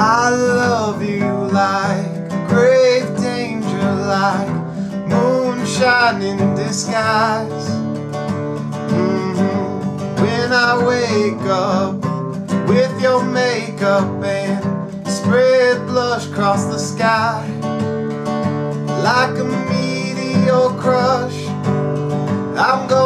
I love you like grave danger, like moonshine in disguise. Mm -hmm. When I wake up with your makeup and spread blush across the sky, like a meteor crush, I'm going.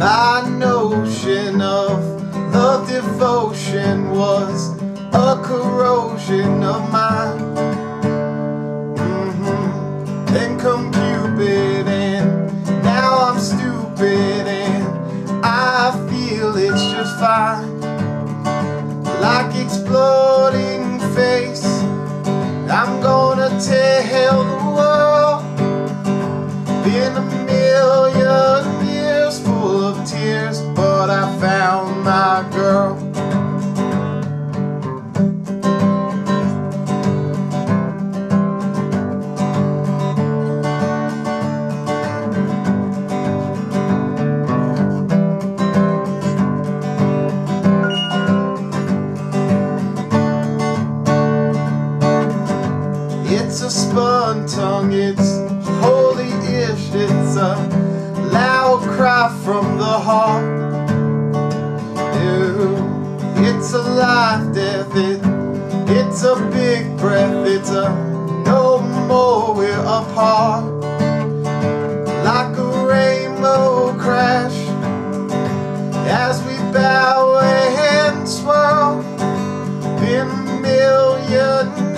My notion of love devotion was a corrosion of mine. Mm-hmm. Then come Cupid, and now I'm stupid, and I feel it's just fine. Like exploding face, I found my girl. It's a spun tongue, it's holy-ish, it's a loud cry from the heart. It's a life, death, it, it's a big breath, it's a no more, we're apart. Like a rainbow crash, as we bow and swirl in a million